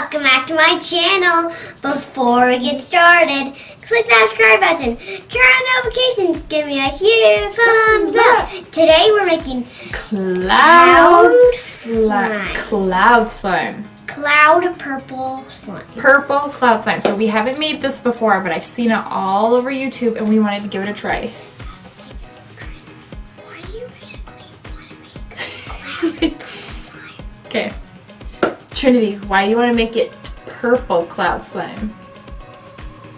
welcome back to my channel. Before we get started, click that subscribe button, turn on notifications, give me a huge thumbs up. Today we're making Cloud slime. slime. Cloud slime. cloud purple slime. Purple cloud slime. So we haven't made this before, but I've seen it all over YouTube and we wanted to give it a try. Trinity, why do you want to make it purple cloud slime?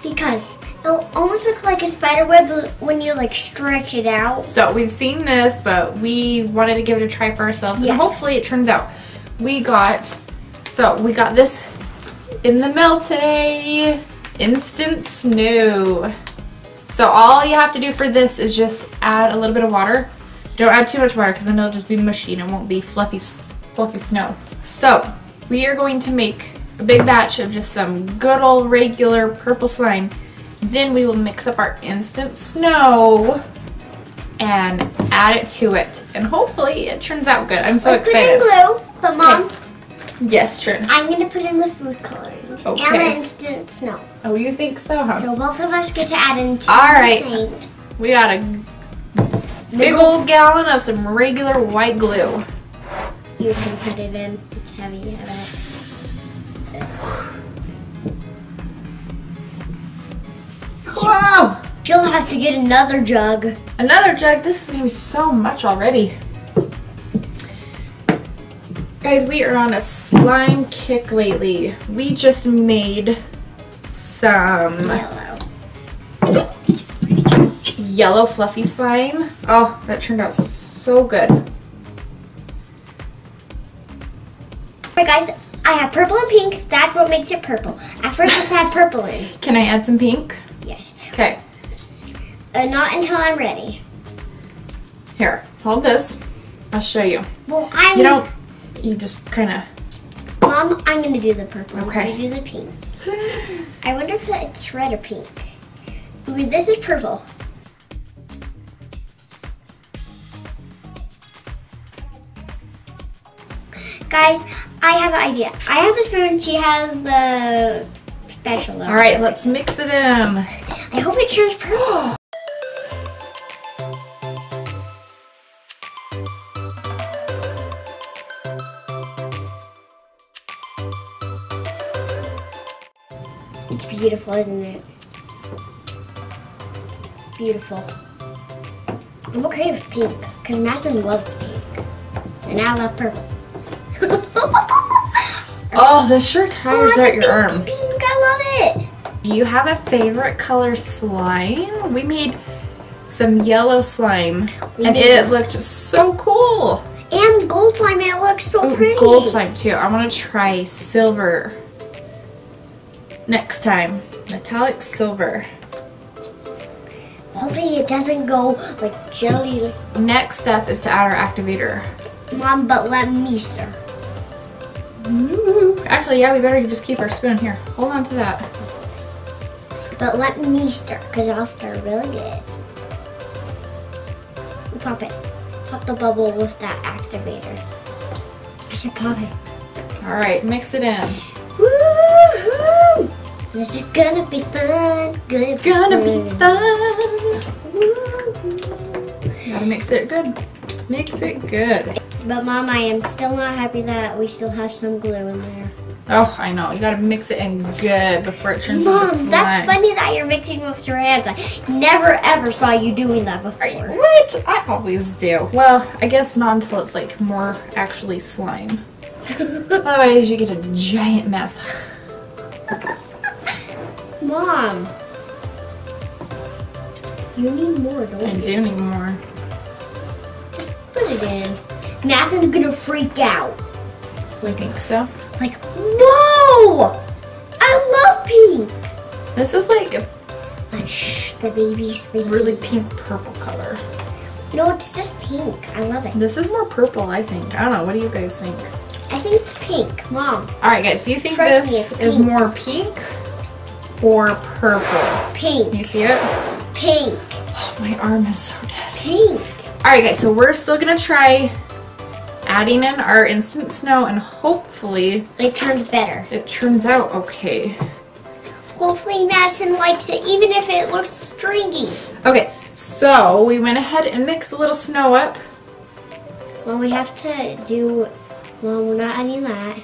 Because it'll almost look like a spider web when you like stretch it out. So we've seen this, but we wanted to give it a try for ourselves Yes. and hopefully it turns out. We got, so we got this in the mail today, instant snow. So all you have to do for this is just add a little bit of water. Don't add too much water because then it'll just be mushy and it won't be fluffy, fluffy snow. So we are going to make a big batch of just some good old regular purple slime. Then we will mix up our instant snow and add it to it. And hopefully it turns out good. I'm so Like, put in excited. glue, but mom, Yes, Trin. I'm gonna put in the food coloring and Okay. the instant snow. Oh, you think so, huh? So both of us get to add in two All right. things. We got a big old gallon of some regular white glue. You can put it in. Heavy. Whoa! She'll have to get another jug. Another jug. This is gonna be so much already. Guys, we are on a slime kick lately. We just made some Yellow. yellow fluffy slime. Oh, that turned out so good. Alright guys, I have purple and pink. That's what makes it purple. At first let's add purple in. Can I add some pink? Yes. Okay, Uh, not until I'm ready. here, hold this. I'll show you. Well, I'm You don't, you just kind of, Mom, I'm gonna do the purple. I'm Okay. gonna do the pink. I wonder if it's red or pink. Ooh, this is purple. Guys, I have an idea. I have the spoon. She has the special. all right, let's mix it in. I hope it turns purple. It's beautiful, isn't it? Beautiful. I'm okay with pink, because Madison loves pink. And I love purple. Oh, this sure tires Oh, out your arm. Oh, pink, I love it. Do you have a favorite color slime? We made some yellow slime We and it looked so cool. And gold slime, it looks so Ooh, pretty. gold slime too. I want to try silver next time. Metallic silver. Hopefully it doesn't go like jelly. Next step is to add our activator. Mom, but let me stir. Actually, yeah, we better just keep our spoon here. Hold on to that. But let me stir, because I'll stir really good. Pop it. Pop the bubble with that activator. I should pop it. All right, mix it in. Woohoo! This is gonna be fun. Gonna be Gonna be fun. fun. Woo-hoo. Gotta mix it good. Mix it good. But mom, I am still not happy that we still have some glue in there. Oh, I know. You gotta mix it in good before it turns into Mom, slime. that's funny that you're mixing with your hands. I never ever saw you doing that before. You, what? I always do. Well, I guess not until it's like more actually slime. Otherwise, you get a giant mess. Mom, you need more, don't I you? do need more. Put it in. Madison's gonna freak out. I think so. Like, no! I love pink. This is like a Like, shh, the baby's sleeping. really pink purple color. No, it's just pink. I love it. This is more purple, I think. I don't know. What do you guys think? I think it's pink, Mom. All right, guys. Do you think Trust this is more pink or purple? Pink, You see it? pink, Oh, my arm is so dead. pink. All right, guys. So we're still gonna try adding in our instant snow and hopefully It turns better. it turns out okay. Hopefully Madison likes it, even if it looks stringy. Okay, so we went ahead and mixed a little snow up. Well, we have to do. Well, we're not adding that.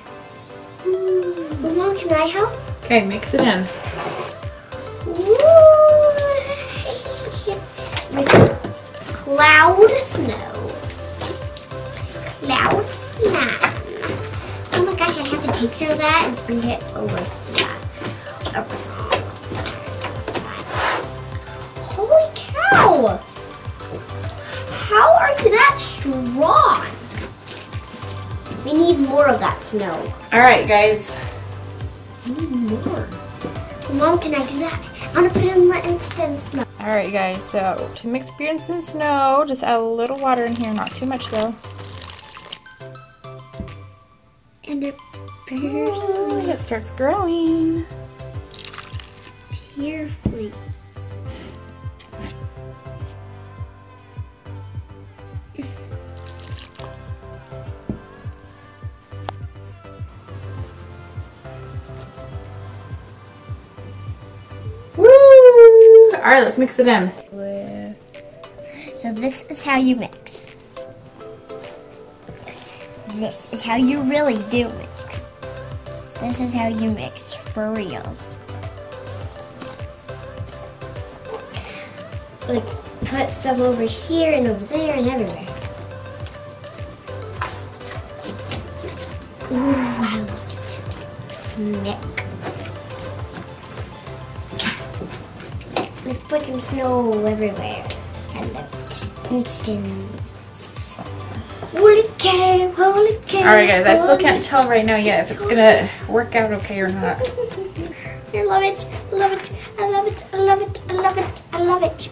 Well, Mom, can I help? Okay, mix it in. Cloud snow. Cloud snap. Oh my gosh, I have to of that and bring it over snap. Holy cow! How are you that strong? We need more of that snow. All right, guys. We need more. Mom, can I do that? I want to put it in the instant snow. All right, guys. So to mix beer and some snow, just add a little water in here, not too much though. And it it starts growing. carefully. All right, let's mix it in. So this is how you mix. This is how you really do mix. This is how you mix for reals. Let's put some over here and over there and everywhere. Ooh, I love it. Let's mix. Put some snow everywhere. I love it. Instance. Holy cow, holy cow. All right, guys. I still can't tell right now yet if it's gonna work out okay or not. I love it. I love it. I love it. I love it. I love it. I love it.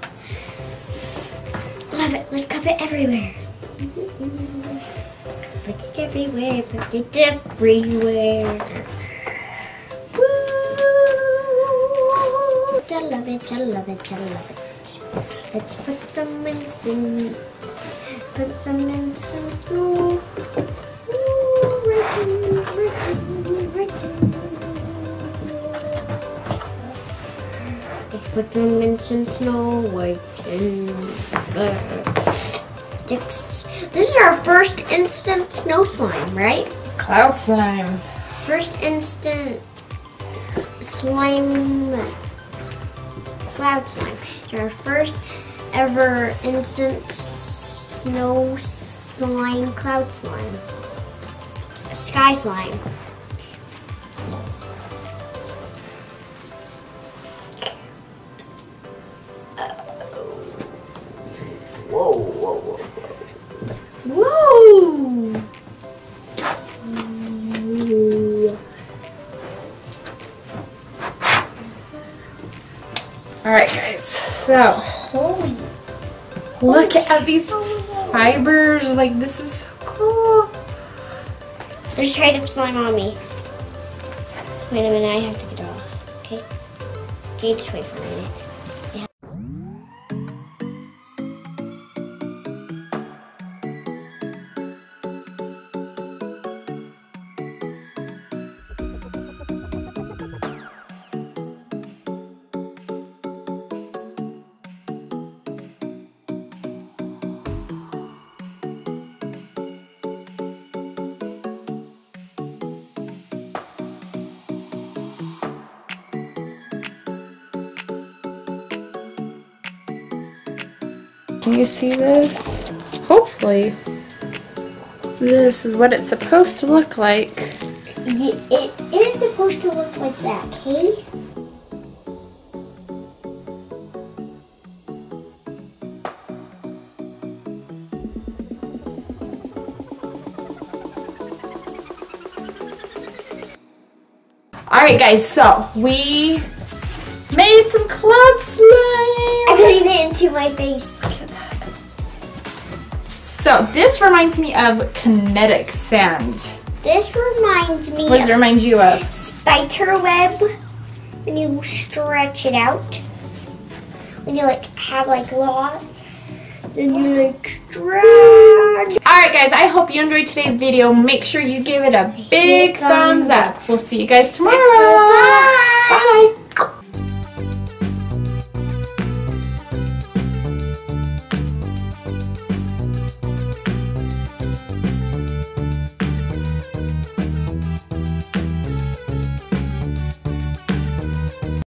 Love it. Let's cup it everywhere. Put it everywhere. Put it everywhere. Love it. I love it. I love it. Let's put some instant. Put some instant snow. Ooh, in, right in. Let's put some instant snow white in the sticks. This is our first instant snow slime, right? Cloud slime. First instant slime cloud slime. Our first ever instant snow slime cloud slime. Sky slime. So Holy. look at these fibers. Like this is so cool. There's straight up slime on me. Wait a minute, I have to get off. Okay? Okay, just wait for a minute. Can you see this? Hopefully, this is what it's supposed to look like. Ye- It is supposed to look like that, okay? All right, guys. So we made some cloud slime. I'm putting it into my face. Look at that. So this reminds me of kinetic sand. This reminds me What does it of remind you of? spider web when you stretch it out. When you like have like a lot then you like stretch. Alright guys, I hope you enjoyed today's video. Make sure you give it a big thumbs thumbs up. We'll see you guys tomorrow. Bye.